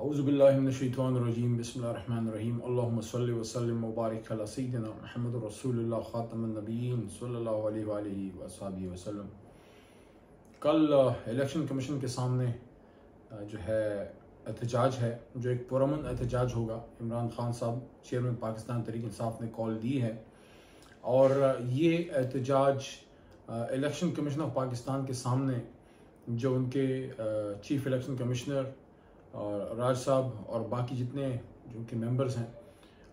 अज़बिल्लिनशैतवानरजीम बसमीम अल्लाहुम्म सल्लि व सल्लिम मुबारक अला सय्यिदिना मुहम्मद रसूलुल्लाह ख़ातमुन नबिय्यीन सल्लल्लाहु अलैहि वसल्लम वसल्लम कल इलेक्शन कमीशन के सामने जो है, एहतजाज है, जो एक पुरमन एहतजाज होगा, इमरान खान साहब चेयरमैन पाकिस्तान तरीक इंसाफ ने कॉल दी है। और ये एहतजाज इलेक्शन कमीशन ऑफ़ पाकिस्तान के सामने, जो उनके चीफ इलेक्शन कमिश्नर और राज साहब और बाकी जितने जो उनके मेंबर्स हैं,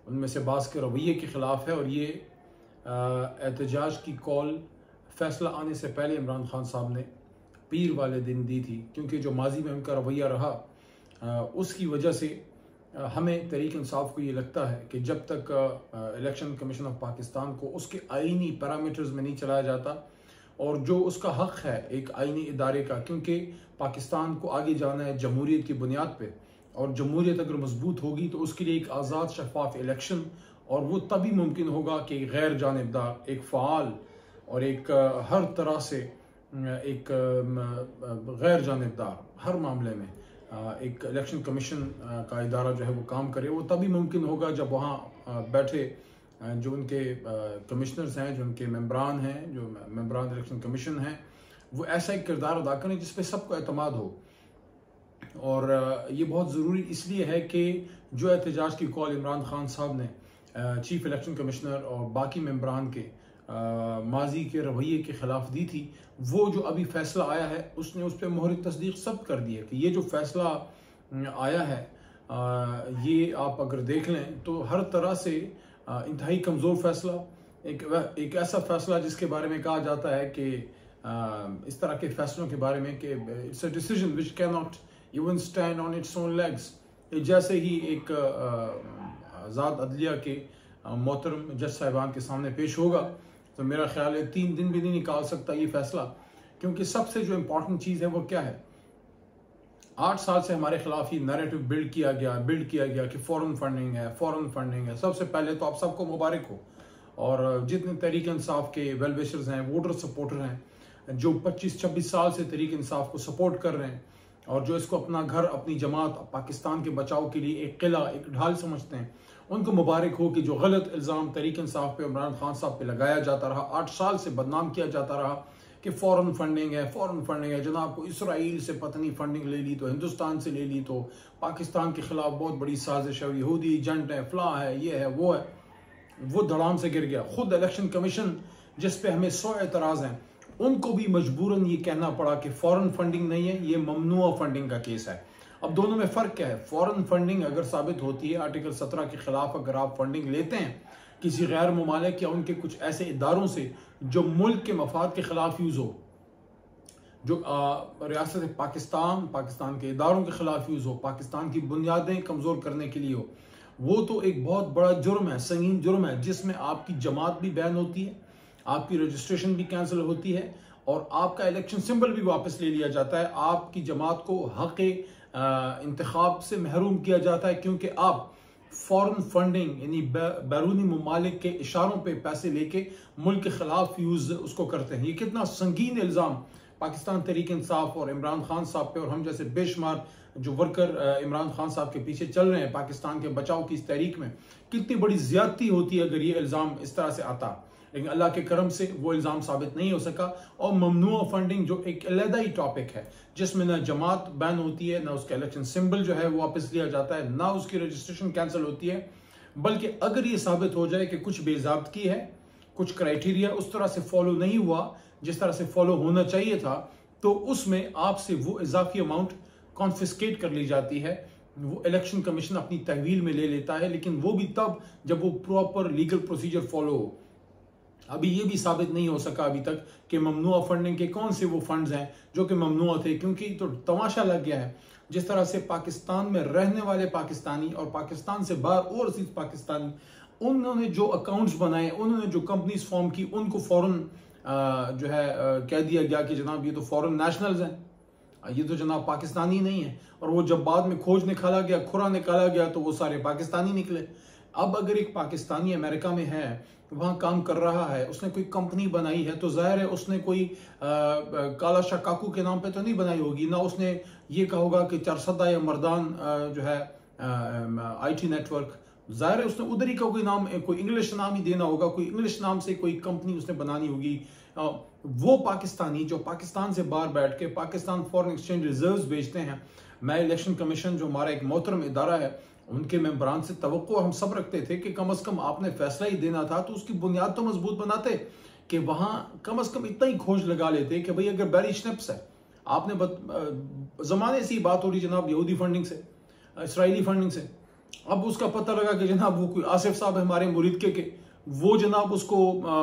उनमें से बास के रवैये के ख़िलाफ़ है और ये एहतजाज की कॉल फैसला आने से पहले इमरान खान साहब ने पीर वाले दिन दी थी, क्योंकि जो माजी में उनका रवैया रहा उसकी वजह से हमें तरीक इंसाफ को ये लगता है कि जब तक इलेक्शन कमीशन ऑफ़ पाकिस्तान को उसके आइनी पैरामीटर्स में नहीं चलाया जाता, और जो उसका हक है एक आइनी इदारे का, क्योंकि पाकिस्तान को आगे जाना है जमहूरीत की बुनियाद पर और जमहूरीत अगर मज़बूत होगी तो उसके लिए एक आज़ाद शफाफ इलेक्शन, और वो तभी मुमकिन होगा कि गैर जानबदार एक फ़ाल, और एक हर तरह से एक गैर जानबदार हर मामले में एक इलेक्शन कमीशन का इदारा जो है वो काम करे। वो तभी मुमकिन होगा जब वहाँ बैठे जो उनके कमिश्नर्स हैं, जो उनके मेम्बरान हैं, जो मेम्बरान इलेक्शन कमीशन हैं वो ऐसा एक किरदार अदा करें जिस सबको अतमाद हो। और ये बहुत ज़रूरी इसलिए है कि जो एहतजाज की कॉल इमरान खान साहब ने चीफ इलेक्शन कमिश्नर और बाकी मेम्बरान के माजी के रवैये के ख़िलाफ़ दी थी, वो जो अभी फैसला आया है, उसने उस पर मोहर तस्दीक सब कर दी है कि ये जो फैसला आया है ये आप अगर देख लें तो हर तरह से इंतहाई कमज़ोर फैसला, एक एक ऐसा फैसला जिसके बारे में कहा जाता है कि इस तरह के फैसलों के बारे में कि it's a decision which can not even stand on its own legs जैसे ही एक आज़ाद अदलिया के मोहतरम जज साहिबान के सामने पेश होगा तो मेरा ख्याल है तीन दिन भी नहीं निकाल सकता ये फैसला। क्योंकि सबसे जो इम्पोर्टेंट चीज़ है वो क्या है? आठ साल से हमारे खिलाफ ही नैरेटिव बिल्ड किया गया बिल्ड किया गया कि फॉरेन फंडिंग है फॉरेन फंडिंग है। सबसे पहले तो आप सबको मुबारक हो। और जितने तरीके इंसाफ के वेल विशर्स हैं वोटर सपोर्टर हैं जो 25-26 साल से तरीके इंसाफ को सपोर्ट कर रहे हैं, और जो इसको अपना घर, अपनी जमात, पाकिस्तान के बचाव के लिए एक किला, एक ढाल समझते हैं, उनको मुबारक हो कि जो गलत इल्ज़ाम तरीके इंसाफ पे, इमरान खान साहब पे लगाया जाता रहा, आठ साल से बदनाम किया जाता रहा कि फ़ॉरन फंडिंग है, फ़ॉरन फंडिंग है। जनाब को इसराइल से पत्नी फंडिंग ले ली तो हिंदुस्तान से ले ली तो पाकिस्तान के ख़िलाफ़ बहुत बड़ी साजिश है यहूदी एजेंट है, फला है, ये है, वो है, वो धड़ाम से गिर गया। खुद इलेक्शन कमीशन जिस पे हमें सौ एतराज़ हैं उनको भी मजबूरन ये कहना पड़ा कि फ़ॉरन फंडिंग नहीं है, ये ममनुआ फंडिंग का केस है। अब दोनों में फ़र्क क्या है? फ़ॉरन फंडिंग अगर साबित होती है, आर्टिकल सत्रह के ख़िलाफ़ अगर आप फंडिंग लेते हैं किसी गैर ममालिक या उनके कुछ ऐसे इदारों से जो मुल्क के मफाद के खिलाफ यूज़ हो, जो रियासत पाकिस्तान पाकिस्तान के इदारों के खिलाफ यूज़ हो, पाकिस्तान की बुनियादें कमज़ोर करने के लिए हो, वो तो एक बहुत बड़ा जुर्म है, संगीन जुर्म है, जिसमें आपकी जमात भी बैन होती है आपकी रजिस्ट्रेशन भी कैंसिल होती है और आपका इलेक्शन सिंबल भी वापस ले लिया जाता है। आपकी जमात को हक इंतखब से महरूम किया जाता है क्योंकि आप फॉरेन फंडिंग यानी बैरूनी ममालिक के इशारों पे पैसे लेके मुल्क के खिलाफ यूज़ उसको करते हैं। ये कितना संगीन इल्ज़ाम पाकिस्तान तरीके इंसाफ और इमरान खान साहब पे और हम जैसे बेशुमार जो वर्कर इमरान खान साहब के पीछे चल रहे हैं पाकिस्तान के बचाव की इस तहरीक में, कितनी बड़ी ज्यादती होती है अगर ये इल्ज़ाम इस तरह से आता। लेकिन अल्लाह के करम से वो इल्ज़ाम साबित नहीं हो सका। और ममनू फंडिंग जो एक अलहदा ही टॉपिक है, जिसमें ना जमात बैन होती है, ना उसका इलेक्शन सिंबल जो है वो वापस लिया जाता है, ना उसकी रजिस्ट्रेशन कैंसिल होती है। बल्कि अगर ये साबित हो जाए कि कुछ बेजाबतगी है, कुछ क्राइटेरिया उस तरह से फॉलो नहीं हुआ, जिस तरह से फॉलो होना चाहिए था तो उसमें आपसे वो इजाफी अमाउंट कॉन्फिस्केट कर ली जाती है। वो इलेक्शन कमीशन अपनी तहवील में ले लेता है, लेकिन वो भी तब जब वो प्रॉपर लीगल प्रोसीजर फॉलो हो। अभी ये भी साबित नहीं हो सका अभी तक कि ममनुआ फंडिंग के कौन से वो फंड्स हैं जो कि ममनुआ थे, क्योंकि तो तमाशा लग गया है जिस तरह से पाकिस्तान में रहने वाले पाकिस्तानी और पाकिस्तान से बाहर और पाकिस्तानी, उन्होंने जो अकाउंट्स बनाए, उन्होंने जो कंपनीज़ फॉर्म की, उनको फॉरन जो है कह दिया गया कि जनाब ये तो फॉरन नेशनल्स हैं। ये तो जनाब पाकिस्तानी नहीं है। और वो जब बाद में खोज निकाला गया, खुरा निकाला गया तो वो सारे पाकिस्तानी निकले। अब अगर एक पाकिस्तानी अमेरिका में है, वहाँ काम कर रहा है, उसने कोई कंपनी बनाई है तो ज़ाहिर है उसने कोई काला शाह काकू के नाम पे तो नहीं बनाई होगी। ना उसने ये कहा होगा कि चरसदा या मर्दान जो है आईटी नेटवर्क ज़ाहिर है उसने उधर ही का कोई नाम, कोई इंग्लिश नाम ही देना होगा, कोई इंग्लिश नाम से कोई कंपनी उसने बनानी होगी। वो पाकिस्तानी जो पाकिस्तान से बाहर बैठ के पाकिस्तान फॉरेन एक्सचेंज रिज़र्व बेचते हैं, मैं इलेक्शन कमीशन जो हमारा एक मोहतरम इदारा है उनके मेम्बरान से तो हम सब रखते थे कि कम अज कम आपने फैसला ही देना था तो उसकी बुनियाद तो मज़बूत बनाते कि वहाँ कम अज कम इतना ही खोज लगा लेते कि भाई अगर बैरी स्नेप्स है आपने बत, जमाने से ही बात हो रही जनाब यहूदी फंडिंग से इसराइली फंडिंग से। अब उसका पता लगा कि जनाब वो कोई आसिफ साहब हमारे मुरीद के, के वो जनाब उसको आ,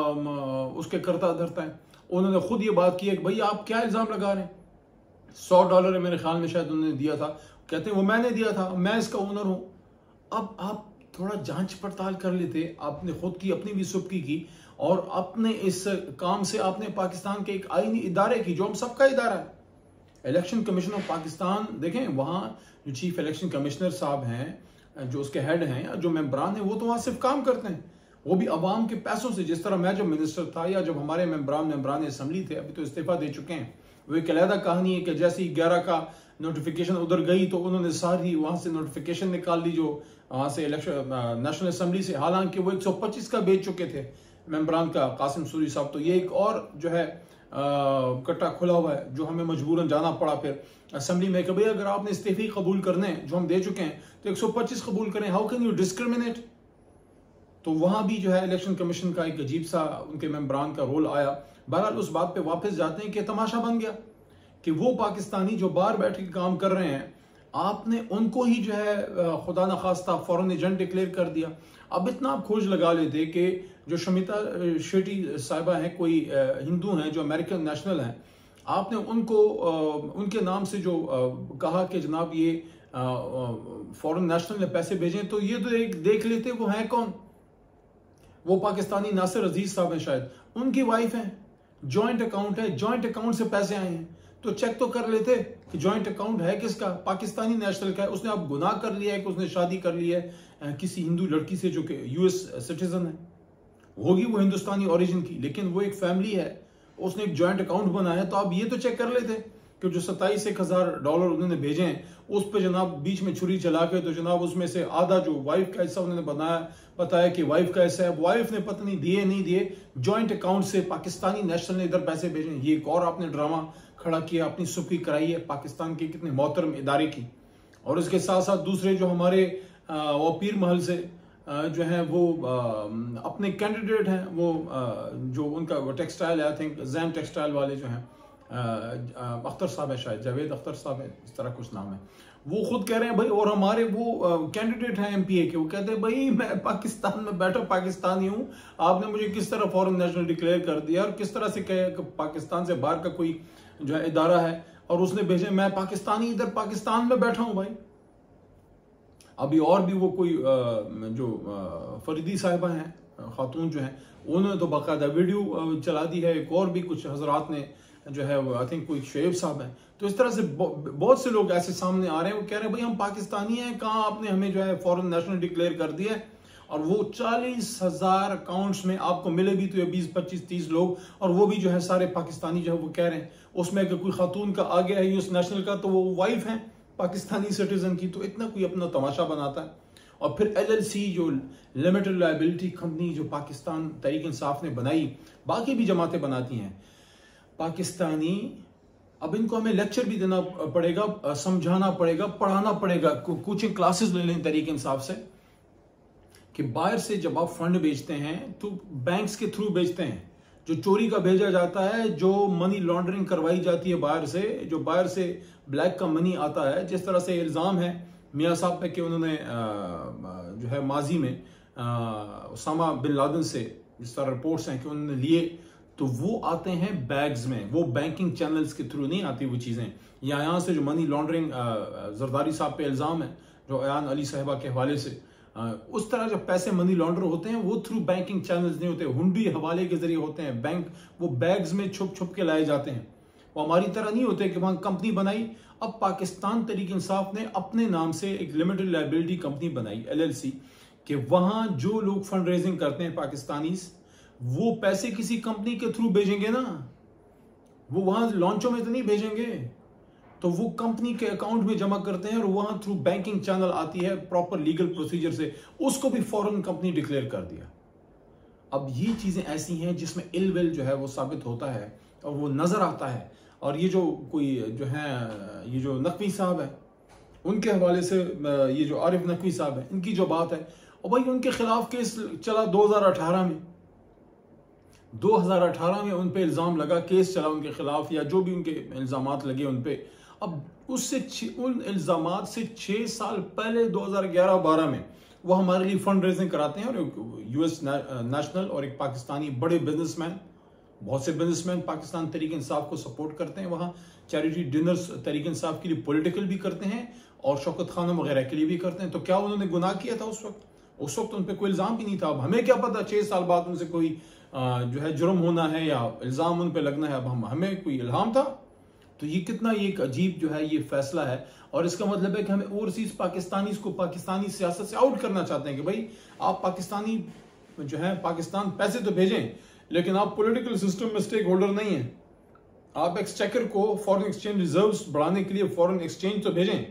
उसके करता धरता है। उन्होंने खुद ये बात की है कि भाई आप क्या इल्ज़ाम लगा रहे हैं? सौ डॉलर है मेरे ख्याल में शायद उन्होंने दिया था। कहते हैं वो मैंने दिया था मैं इसका ओनर हूँ। अब आप थोड़ा जाँच पड़ताल कर लेते, आपने खुद की, अपनी भी सुबकी की, और अपने इस काम से आपने पाकिस्तान के एक आईनी इदारे की, जो हम सबका इदारा है। इलेक्शन कमीशन ऑफ़ पाकिस्तान देखें, वहाँ जो चीफ इलेक्शन कमिश्नर साहब हैं, जो उसके हेड हैं, या जो मेम्बरान हैं, वो तो वहाँ सिर्फ़ काम करते हैं। वो भी अवाम के पैसों से, जिस तरह मैं जब मिनिस्टर था, या जब हमारे मेम्बरान मेम्बरान असम्बली थे, अभी तो इस्तीफा दे चुके हैं। वो एक अलहदा कहानी है कि जैसे ही ग्यारह का नोटिफिकेशन उधर गई तो उन्होंने सारी वहाँ से नोटिफिकेशन निकाल ली, जो वहाँ से इलेक्शन नेशनल असम्बली से, हालाँकि वो 125 का बेच चुके थे मेम्बरान का कासिम सूरी साहब। तो ये एक और जो है कट्टा खुला हुआ है, जो हमें मजबूरन जाना पड़ा फिर असम्बली में कि भाई अगर आपने इस्तीफे कबूल करने जो हम दे चुके हैं तो 125 कबूल करें। हाउ कैन यू डिस्क्रिमिनेट तो वहाँ भी जो है इलेक्शन कमीशन का एक अजीब सा उनके मेम्बरान का रोल आया। बहरहाल उस बात पर वापस जाते हैं कि तमाशा बन गया कि वो पाकिस्तानी जो बाहर बैठ के काम कर रहे हैं आपने उनको ही जो है खुदा न खास्ता फॉरन एजेंट डिक्लेयर कर दिया। अब इतना आप खोज लगा लेते कि जो शमिता शेट्टी साहिबा हैं, कोई हिंदू हैं, जो अमेरिकन नेशनल हैं, आपने उनको उनके नाम से जो कहा कि जनाब ये फॉरेन नेशनल ने पैसे भेजे तो ये तो एक देख लेते वो हैं कौन? वो पाकिस्तानी नासिर अज़ीज़ साहब हैं शायद। उनकी वाइफ हैं। जॉइंट अकाउंट है। जॉइंट अकाउंट से पैसे आए हैं। तो चेक तो कर लेते कि जॉइंट अकाउंट है किसका? पाकिस्तानी नेशनल का है। उसने अब गुनाह कर लिया है कि उसने शादी कर ली है किसी हिंदू लड़की से जो कि यूएस सिटीजन है। होगी वो हिंदुस्तानी ओरिजिन की, लेकिन वो एक फैमिली है। उसने एक जॉइंट अकाउंट बनाया है तो आप ये तो चेक कर लेते कि जो सत्ताईस एक हज़ार डॉलर उन्होंने भेजे हैं, उस पर जनाब बीच में छुरी चला के तो जनाब उसमें से आधा जो वाइफ का हिस्सा उन्होंने बनाया, बताया कि वाइफ का हिस्सा है। वाइफ ने पता नहीं दिए नहीं दिए जॉइंट अकाउंट से पाकिस्तानी नेशनल ने इधर पैसे भेजे ये एक और आपने ड्रामा खड़ा किया, अपनी सुखी कराई है। पाकिस्तान के कितने मोहतरम इदारे की। और उसके साथ साथ दूसरे जो हमारे वो पीर महल से जो है, वो अपने कैंडिडेट हैं, वो जो उनका वो textile I think Jain textile वाले जो हैं अख्तर साहब है शायद, जावेद अख्तर साहब है, इस तरह कुछ नाम है। वो खुद कह रहे हैं, भाई, और हमारे वो कैंडिडेट हैं एमपीए के, वो कहते हैं, भाई, मैं पाकिस्तान में बैठा, पाकिस्तानी हूँ। आपने मुझे किस तरह फॉरेन नेशनल डिक्लेयर कर दिया और किस तरह से कहे, पाकिस्तान से बाहर का कोई जो है, इदारा है, और उसने भेजे, मैं पाकिस्तानी, इधर पाकिस्तान में बैठा हूँ भाई। अभी और भी वो कोई जो फरीदी साहिबा हैं, खातून जो हैं, उन्होंने तो बाकायदा वीडियो चला दी है। एक और भी कुछ हजरात ने जो है आई थिंक कोई शेब साहब है। तो इस तरह से बहुत से लोग ऐसे सामने आ रहे हैं, वो कह रहे हैं, भाई, हम पाकिस्तानी हैं, कहाँ आपने हमें जो है फॉरेन नेशनल डिक्लेयर कर दिया है? और वो चालीस हज़ार अकाउंट्स में आपको मिले भी तो ये बीस, पच्चीस, तीस लोग। और वो भी जो है सारे पाकिस्तानी जो है वो कह रहे हैं, उसमें अगर कोई खातून का आ गया है यूएस नेशनल का तो वो वाइफ है पाकिस्तानी सिटीजन की तो इतना कोई अपना तमाशा बनाता है। और फिर एलएलसी जो लिमिटेड लाइबिलिटी कंपनी जो पाकिस्तान तरीक इंसाफ ने बनाई, बाकी भी जमातें बनाती हैं। पाकिस्तानी, अब इनको हमें लेक्चर भी देना पड़ेगा समझाना पड़ेगा, पढ़ाना पड़ेगा कोचिंग क्लासेस ले लें तरीके इंसाफ से। कि बाहर से जब आप फंड बेचते हैं तो बैंक्स के थ्रू बेचते हैं। जो चोरी का भेजा जाता है, जो मनी लॉन्ड्रिंग करवाई जाती है बाहर से, जो बाहर से ब्लैक का मनी आता है, जिस तरह से इल्ज़ाम है, मियाँ साहब पे कि उन्होंने जो है माजी में उसामा बिन लादन से जिस तरह रिपोर्ट्स हैं कि उन्होंने लिए तो वो आते हैं बैग्स में। वो बैंकिंग चैनल्स के थ्रू नहीं आती वो चीज़ें। या यहाँ से जो मनी लॉन्ड्रिंग जरदारी साहब पे इल्ज़ाम है, जो अयान अली साहिबा के हवाले से उस तरह जब पैसे मनी लॉन्डर होते हैं, वो थ्रू बैंकिंग चैनल्स नहीं होते, हुंडी हवाले के ज़रिए होते हैं बैंक वो बैग्स में छुप छुप के लाए जाते हैं। वो हमारी तरह नहीं होते कि वहाँ कंपनी बनाई, अब पाकिस्तान तरीके इंसाफ ने अपने नाम से एक लिमिटेड लाइबिलिटी कंपनी बनाई एलएलसी कि वहाँ जो लोग फंड रेजिंग करते हैं पाकिस्तानी वो पैसे किसी कंपनी के थ्रू भेजेंगे ना। वो वहाँ लॉन्चों में तो नहीं भेजेंगे। तो वो कंपनी के अकाउंट में जमा करते हैं और वहाँ थ्रू बैंकिंग चैनल आती है प्रॉपर लीगल प्रोसीजर से। उसको भी फॉरेन कंपनी डिक्लेयर कर दिया। अब ये चीज़ें ऐसी हैं जिसमें इल विल जो है वो साबित होता है और वो नज़र आता है। और ये जो कोई जो है, ये जो नकवी साहब है, उनके हवाले से ये जो आरिफ नकवी साहब है, इनकी जो बात है। और भाई उनके खिलाफ केस चला 2018 में। 2018 में उन पे इल्ज़ाम लगा, केस चला उनके खिलाफ या जो भी उनके इल्ज़ाम लगे उन पे। अब उससे उन इल्ज़ाम से छः साल पहले 2011-12 में वो हमारे लिए फंड रेजिंग कराते हैं और एक यूएस नेशनल और एक पाकिस्तानी बड़े बिजनेसमैन बहुत से बिजनेसमैन पाकिस्तान तरीक इंसाफ को सपोर्ट करते हैं वहाँ। चैरिटी डिनर्स तरीक इंसाफ के लिए पॉलिटिकल भी करते हैं और शौकत खानम वगैरह के लिए भी करते हैं। तो क्या उन्होंने गुनाह किया था उस वक्त? उस वक्त उन पर कोई इल्ज़ाम भी नहीं था। अब हमें क्या पता छः साल बाद उनसे कोई जो है जुर्म होना है या इल्ज़ाम उन पर लगना है। अब हम हमें कोई इल्हाम था? तो ये कितना ये एक अजीब जो है, ये फैसला है। और इसका मतलब है कि हमें ओवरसीज पाकिस्तानी को पाकिस्तानी सियासत से आउट करना चाहते हैं कि भाई, आप पाकिस्तानी जो है, पाकिस्तान पैसे तो भेजें, लेकिन आप पॉलिटिकल सिस्टम में स्टेक होल्डर नहीं है। आप एक्सचेकर को फॉरेन एक्सचेंज रिजर्व्स बढ़ाने के लिए फॉरेन एक्सचेंज तो भेजें,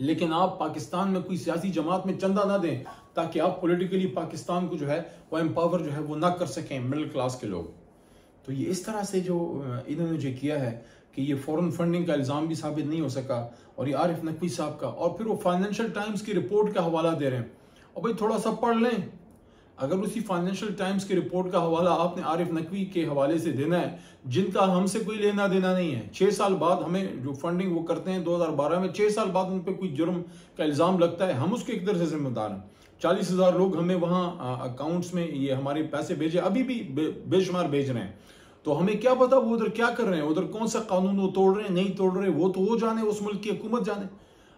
लेकिन आप पाकिस्तान में कोई सियासी जमात में चंदा ना दें, ताकि आप पॉलिटिकली पाकिस्तान को जो है, वो एम्पावर जो है, वो ना कर सकें मिडिल क्लास के लोग। तो ये इस तरह से जो इन्होंने जो किया है कि ये फॉरेन फंडिंग का इल्ज़ाम भी साबित नहीं हो सका और ये आरिफ नकवी साहब का और फिर वो फाइनेंशियल टाइम्स की रिपोर्ट का हवाला दे रहे हैं। और भाई थोड़ा सा पढ़ लें। अगर उसी फाइनेंशियल टाइम्स की रिपोर्ट का हवाला आपने आरिफ नकवी के हवाले से देना है, जिनका हमसे कोई लेना देना नहीं है। छह साल बाद हमें जो फंडिंग वो करते हैं 2012 में, छह साल बाद उन पर कोई जुर्म का इल्ज़ाम लगता है, हम उसके एक तरह से जिम्मेदार हैं। चालीस हज़ार लोग हमें वहाँ अकाउंट्स में ये हमारे पैसे भेजे, अभी भी बेशुमार भेज रहे हैं। तो हमें क्या पता वो उधर क्या कर रहे हैं, उधर कौन सा कानून वो तोड़ रहे हैं, नहीं तोड़ रहे वो तो वो जाने, उस मुल्क की हुकूमत जाने।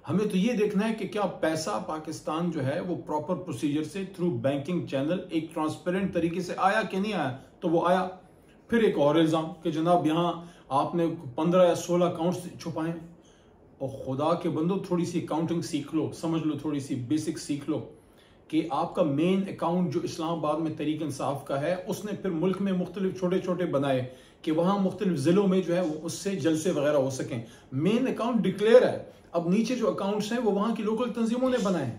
हमें तो ये देखना है कि क्या पैसा पाकिस्तान जो है, वो प्रॉपर प्रोसीजर से थ्रू बैंकिंग चैनल एक ट्रांसपेरेंट तरीके से आया कि नहीं आया? तो वो आया। फिर एक और इल्ज़ाम कि जनाब यहाँ आपने पंद्रह या सोलह अकाउंट छुपाए और खुदा के बंदो, थोड़ी सी अकाउंटिंग सीख लो, समझ लो, थोड़ी सी बेसिक सीख लो। कि आपका मेन अकाउंट जो इस्लामाबाद में तरीक इंसाफ का है, उसने फिर मुल्क में मुख्तलिफ़ छोटे छोटे बनाए कि वहाँ मुख्तलिफ़ जिलों में जो है वो उससे जलसे वगैरह हो सकें। मेन अकाउंट डिक्लेयर है। अब नीचे जो अकाउंट्स हैं, वो वहाँ की लोकल तंजीमों ने बनाए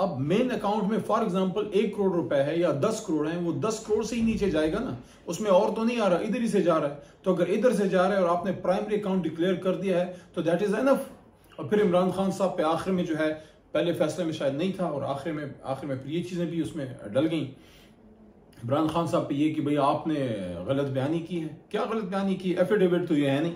अब मेन अकाउंट में फॉर एग्जांपल एक करोड़ रुपए है या दस करोड़ है, वो दस करोड़ से ही नीचे जाएगा ना। उसमें और तो नहीं आ रहा, इधर ही से जा रहा है। तो अगर इधर से जा रहा है और आपने प्राइमरी अकाउंट डिक्लेयर कर दिया है तो दैट इज़ एनफ और फिर इमरान खान साहब पे आखिर में जो है पहले फैसले में शायद नहीं था और आखिर में आखिर में फिर ये चीज़ें भी उसमें डल गई। इमरान खान साहब पे ये कि भाई आपने गलत बयानी की है। क्या गलत बयानी की? एफिडेविट तो ये है नहीं।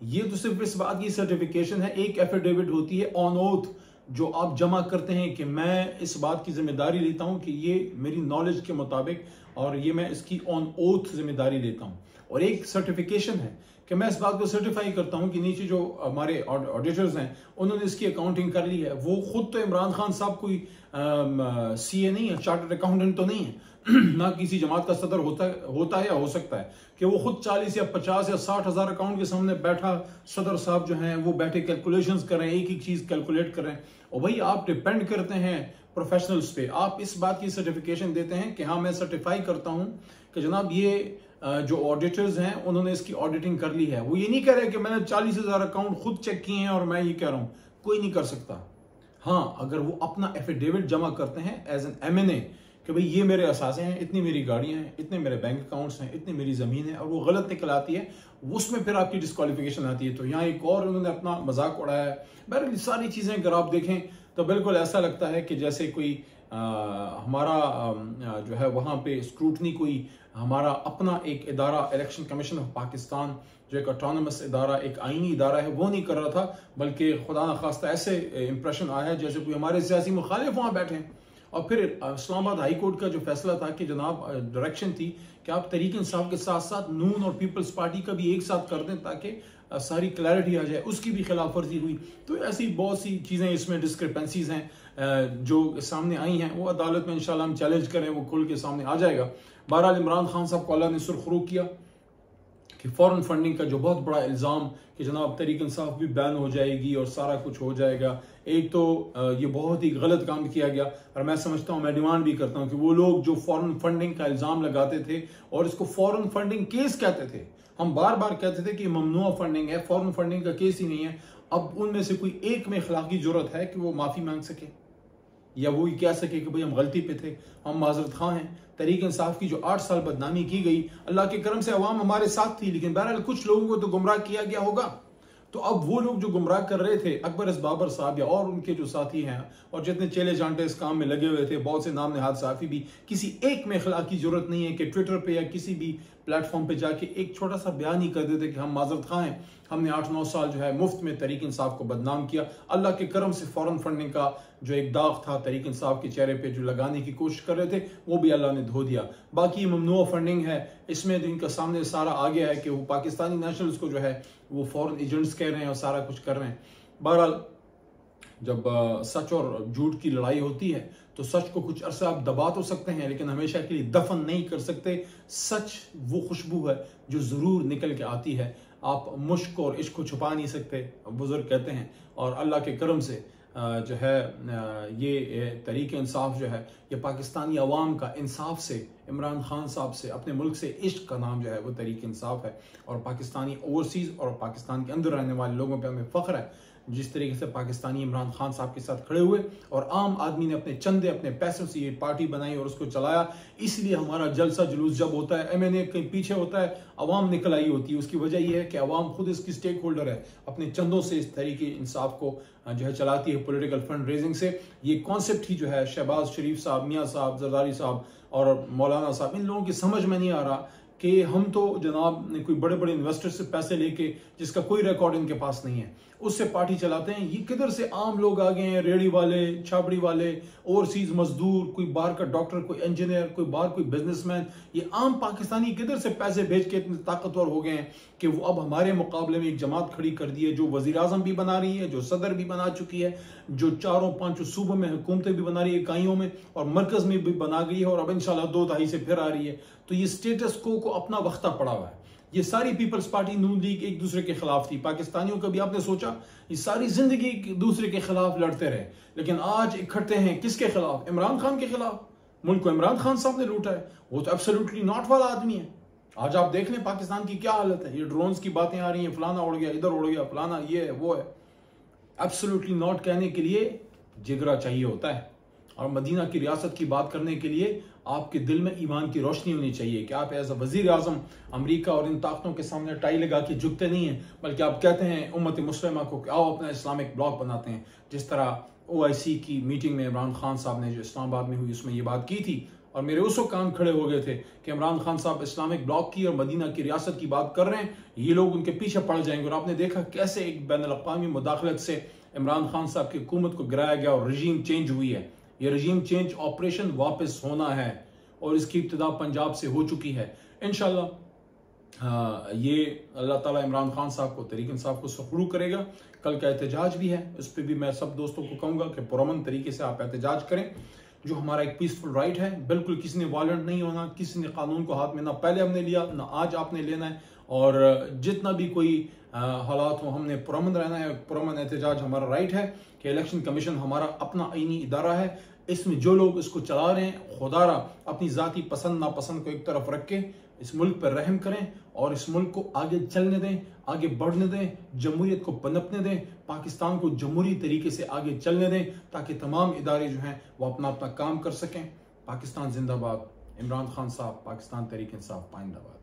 ये तो सिर्फ़ इस बात की सर्टिफिकेशन है। एक एफिडेविट होती है ऑन ओथ जो आप जमा करते हैं कि मैं इस बात की ज़िम्मेदारी लेता हूँ कि ये मेरी नॉलेज के मुताबिक और ये मैं इसकी ऑन ओथ ज़िम्मेदारी लेता हूँ। और एक सर्टिफिकेशन है कि मैं इस बात को सर्टिफाई करता हूँ कि नीचे जो हमारे ऑडिटर्स हैं, उन्होंने इसकी अकाउंटिंग कर ली है। वो खुद तो इमरान खान साहब कोई सी ए नहीं है चार्टर्ड अकाउंटेंट तो नहीं है। ना किसी जमात का सदर होता होता है या हो सकता है कि वो खुद 40 या 50 या 60 हज़ार अकाउंट के सामने बैठा सदर साहब जो हैं, वो बैठे कैलकुलेशंस करें एक एक चीज़ कैलकुलेट कर और भाई, आप डिपेंड करते हैं प्रोफेशनल्स पे। आप इस बात की सर्टिफिकेशन देते हैं कि हाँ मैं सर्टिफाई करता हूँ कि जनाब ये जो ऑडिटर्स हैं उन्होंने इसकी ऑडिटिंग कर ली है। वो ये नहीं कह रहे कि मैंने चालीस हज़ार अकाउंट खुद चेक किए हैं और मैं ये कह रहा हूँ। कोई नहीं कर सकता। हाँ अगर वो अपना एफिडेविट जमा करते हैं as an M N A कि भाई ये मेरे असाजे हैं इतनी मेरी गाड़ियाँ हैं इतने मेरे बैंक अकाउंट्स हैं इतनी मेरी ज़मीन है और वो गलत निकल आती है उसमें फिर आपकी डिस्कालिफिकेशन आती है। तो यहाँ एक और उन्होंने अपना मज़ाक उड़ाया है। बहरहाल सारी चीज़ें अगर आप देखें तो बिल्कुल ऐसा लगता है कि जैसे कोई आ, हमारा आ, जो है वहाँ पे स्क्रूटनी कोई हमारा अपना एक इदारा इलेक्शन कमीशन ऑफ़ पाकिस्तान जो एक ऑटोनमस इदारा, एक आइनी इदारा है, वो नहीं कर रहा था, बल्कि खुदा खास्ता ऐसे इंप्रेशन आया है, जैसे कोई हमारे सियासी मुखालिफ वहाँ बैठे हैं। और फिर इस्लामाबाद हाई कोर्ट का जो फैसला था कि जनाब डायरेक्शन थी कि आप तरीक इंसाफ के साथ साथ नून और पीपल्स पार्टी का भी एक साथ कर दें ताकि सारी क्लैरिटी आ जाए, उसकी भी खिलाफ वर्जी हुई। तो ऐसी बहुत सी चीज़ें इसमें डिस्क्रिपेंसीज हैं जो सामने आई हैं, वो अदालत में इंशाल्लाह हम चैलेंज करें, वो खुल के सामने आ जाएगा। बहरहाल इमरान खान साहब को अल्लाह ने सुरखरू किया कि फॉरेन फंडिंग का जो बहुत बड़ा इल्ज़ाम कि जनाब तरीक इंसाफ भी बैन हो जाएगी और सारा कुछ हो जाएगा। एक तो ये बहुत ही गलत काम किया गया और मैं समझता हूँ, मैं डिमांड भी करता हूँ कि वो लोग जो फॉरेन फंडिंग का इल्ज़ाम लगाते थे और इसको फॉरेन फंडिंग केस कहते थे। हम बार बार कहते थे कि ममनुआ फंडिंग है, फ़ॉरन फंडिंग का केस ही नहीं है। अब उनमें से कोई एक में अखलाकी ज़रूरत है कि वो माफ़ी मांग सके। या वो कह सके कि भाई हम गलती पे थे, हम माजरत खां हैं? तरीक इंसाफ की जो आठ साल बदनामी की गई, अल्लाह के करम से अवाम हमारे साथ थी, लेकिन बहरहाल कुछ लोगों को तो गुमराह किया गया होगा। तो अब वो लोग जो गुमराह कर रहे थे, अकबर इस बाबर साहब या और उनके जो साथी हैं, और जितने चेले चांटे इस काम में लगे हुए थे, बहुत से नाम नहाद साफी भी, किसी एक में अखलाक की ज़रूरत नहीं है कि ट्विटर पे या किसी भी प्लेटफॉर्म पे जाके एक छोटा सा बयान ही कर देते कि हम माजरत खां हैं? हमने आठ नौ साल जो है मुफ़्त में तरीक इंसाफ को बदनाम किया। अल्लाह के करम से फॉरन फंडिंग का जो एक दाग था तरीक इंसाफ के चेहरे पे जो लगाने की कोशिश कर रहे थे, वो भी अल्लाह ने धो दिया। बाकी ममनुआ फंडिंग है, इसमें तो इनका सामने सारा आ गया है कि वो पाकिस्तानी नेशनल्स को जो है, वो फॉरन एजेंट्स कह रहे हैं और सारा कुछ कर रहे हैं। बहरहाल, जब सच और झूठ की लड़ाई होती है तो सच को कुछ अरसा आप दबा तो सकते हैं, लेकिन हमेशा के लिए दफन नहीं कर सकते। सच वो खुशबू है जो ज़रूर निकल के आती है। आप मुश्क और इश्क को छुपा नहीं सकते, बुज़ुर्ग कहते हैं। और अल्लाह के करम से जो है ये तरीक इंसाफ जो है, ये पाकिस्तानी अवाम का इंसाफ से, इमरान खान साहब से, अपने मुल्क से इश्क का नाम जो है, वो तरीक इंसाफ है। और पाकिस्तानी ओवरसीज़ और पाकिस्तान के अंदर रहने वाले लोगों पर हमें फ़ख्र है जिस तरीके से पाकिस्तानी इमरान खान साहब के साथ खड़े हुए और आम आदमी ने अपने चंदे, अपने पैसों से ये पार्टी बनाई और उसको चलाया। इसलिए हमारा जलसा जुलूस जब होता है एम एन ए कहीं पीछे होता है, अवाम निकल आई होती है। उसकी वजह यह है कि अवाम खुद इसकी स्टेक होल्डर है, अपने चंदों से इस तरीके इंसाफ को जो है चलाती है पोलिटिकल फंड रेजिंग से। ये कॉन्सेप्ट ही जो है, शहबाज शरीफ साहब, मियाँ साहब, जरदारी साहब और मौलाना साहब, इन लोगों की समझ में नहीं आ रहा कि हम तो जनाब कोई बड़े बड़े इन्वेस्टर से पैसे लेके जिसका कोई रिकॉर्ड इनके पास नहीं है। उससे पार्टी चलाते हैं। ये किधर से आम लोग आ गए हैं? रेडी वाले, छाबड़ी वाले ओवरसीज मजदूर, कोई बाहर का डॉक्टर कोई इंजीनियर कोई बाहर कोई बिजनेसमैन ये आम पाकिस्तानी किधर से पैसे भेज के इतने ताकतवर हो गए हैं कि वो अब हमारे मुकाबले में एक जमात खड़ी कर दी है, जो वज़ीर आज़म भी बना रही है, जो सदर भी बना चुकी है, जो चारों पाँचों सूबों में हुकूमतें भी बना रही है, इकाइयों में और मरकज में भी बना गई है और अब इंशाल्लाह दो दहाई से फिर आ रही है। तो ये स्टेटस को, को अपना वक्ता पड़ा हुआ है। ये सारी पीपल्स पार्टी नून लीग एक दूसरे के खिलाफ थी। पाकिस्तानियों का भी आपने सोचा ये सारी ज़िंदगी दूसरे के खिलाफ लड़ते रहे। लेकिन आज इकट्ठे हैं किसके खिलाफ? इमरान खान के खिलाफ। मुल्क को इमरान खान साहब ने लूटा है। वो तो एब्सोल्युटली नॉट वाला आदमी है। आज आप देख लें पाकिस्तान की क्या हालत है। ये ड्रोन्स की बातें आ रही हैं फलाना उड़ गया इधर उड़ गया फलाना ये है वो है। एब्सोल्युटली नॉट कहने के लिए जिगरा चाहिए होता है। और मदीना की रियासत की बात करने के लिए आपके दिल में ईमान की रोशनी होनी चाहिए कि आप एज अ वज़ीर आज़म अमरीका और इन ताकतों के सामने टाई लगा के झुकते नहीं हैं, बल्कि आप कहते हैं, उम्मत मुस्लिमा को कि आओ अपना इस्लामिक ब्लॉक बनाते हैं। जिस तरह ओआईसी की मीटिंग में इमरान खान साहब ने जो इस्लामाबाद में हुई, उसमें ये बात की थी और मेरे उस कान खड़े हो गए थे कि इमरान खान साहब इस्लामिक ब्लॉक की और मदीना की रियासत की बात कर रहे हैं, ये लोग उनके पीछे पड़ जाएँगे। और आपने देखा कैसे एक बैन अवी मुदाखलत से इमरान खान साहब की हुकूमत को गिराया गया और रजीम चेंज हुई है। ये रजीम चेंज ऑपरेशन वापस होना है और इसकी इब्तदा पंजाब से हो चुकी है। इनशाला ये अल्लाह ताला इमरान खान साहब को तरीक इंसाफ को सखरू करेगा। कल का एहतजाज भी है। इस पर भी मैं सब दोस्तों को कहूँगा कि पुरमन तरीके से आप एहतजाज करें। जो हमारा एक पीसफुल राइट है, बिल्कुल किसी ने वायलेंट नहीं होना, किसी ने कानून को हाथ में ना पहले हमने लिया, ना आज आपने लेना है। और जितना भी कोई हालात हो हमने पुरमन रहना है, पुरमन एहतजाज हमारा राइट है कि इलेक्शन कमीशन हमारा अपना आईनी इदारा है। इसमें जो लोग इसको चला रहे हैं, खुदारा अपनी ज़ाती पसंद, नापसंद को एक तरफ़ रख के इस मुल्क पर रहम करें और इस मुल्क को आगे चलने दें, आगे बढ़ने दें, जमहूरियत को पनपने दें, पाकिस्तान को जमहूरी तरीके से आगे चलने दें ताकि तमाम इदारे जो हैं वो अपना अपना काम कर सकें। पाकिस्तान जिंदाबाद। इमरान खान साहब, पाकिस्तान तरीके इंसाफ पाइंदाबाद।